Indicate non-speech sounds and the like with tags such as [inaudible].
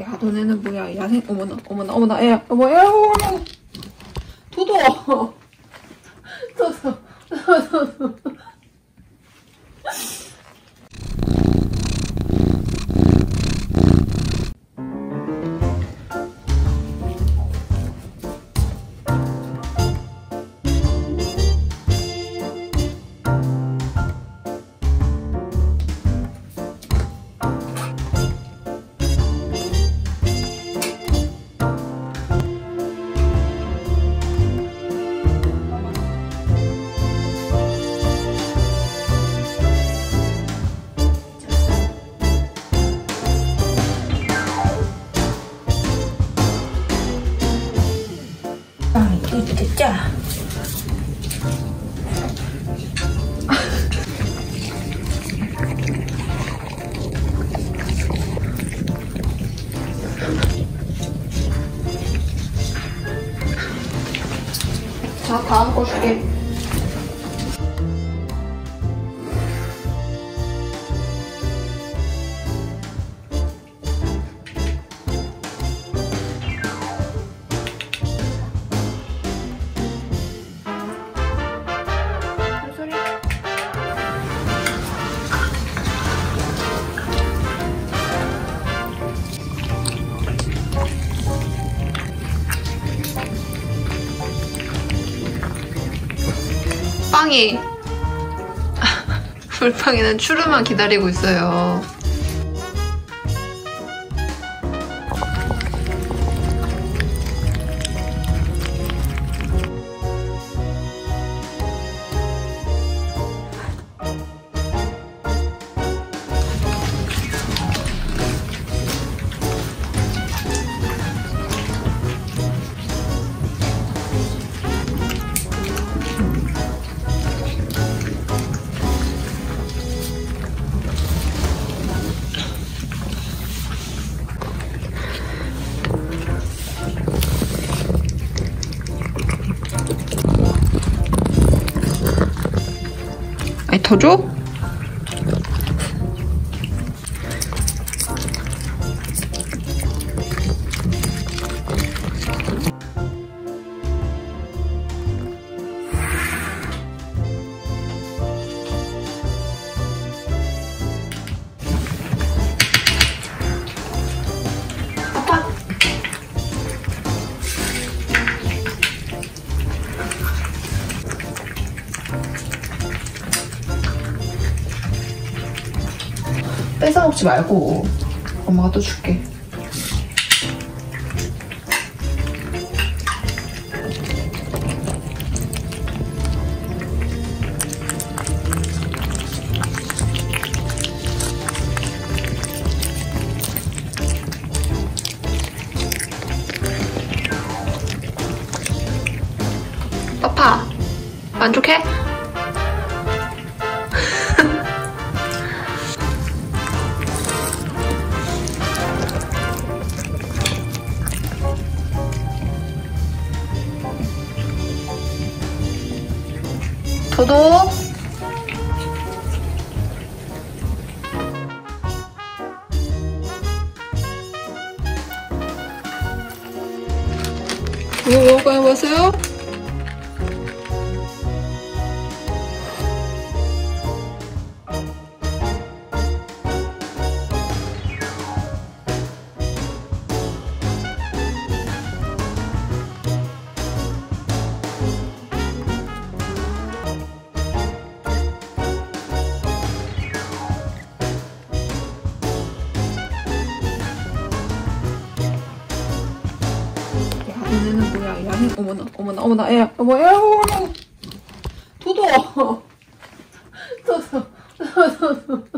야 너네는 뭐야? 야생 어머나 어머나 어머나 애 어머 애 어머나 도도 [laughs] 도도 도도 아 됐자 자 다음 거 줄게 빵이 [laughs] 불빵이는 추루만 기다리고 있어요. 小周 뺏어 먹지 말고 엄마가 또 줄게. 만족해? 도도 이거 먹을까요? 보세요. 얘네는 뭐야? 양이 어머나 어머나 어머나. 애야 어머 애야 어머 도도 도도 도도